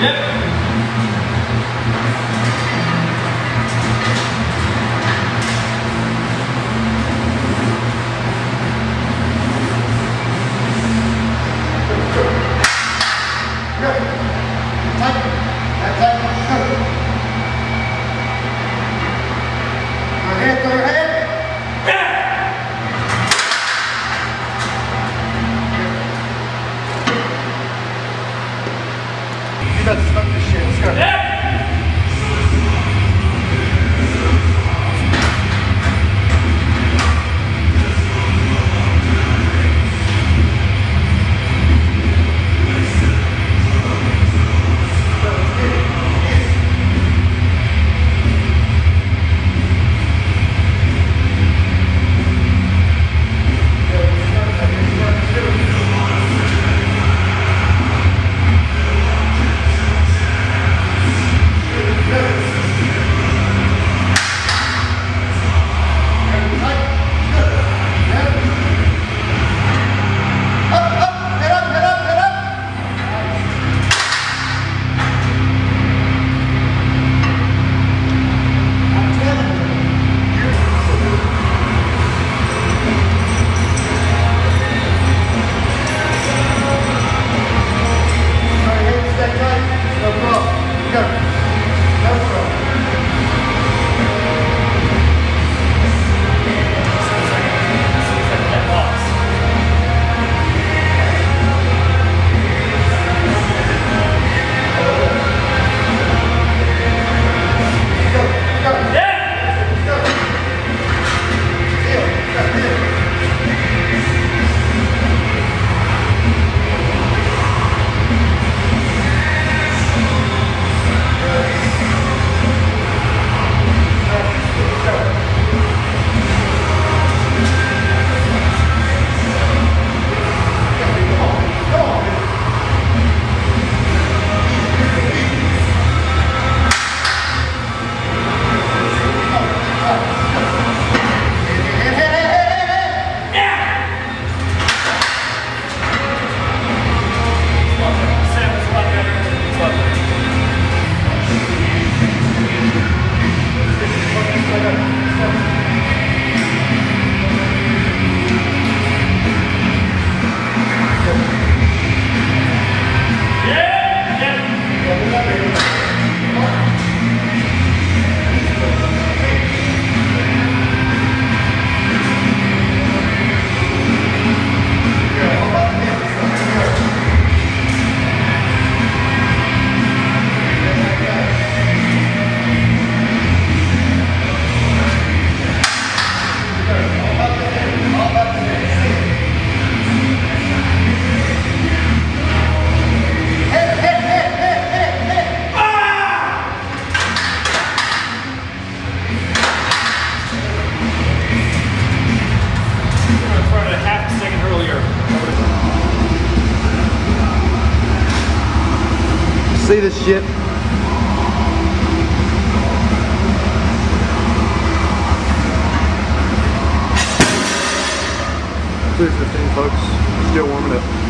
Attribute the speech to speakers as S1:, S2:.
S1: Yep.
S2: see this ship. That's it for folks. Still warming up.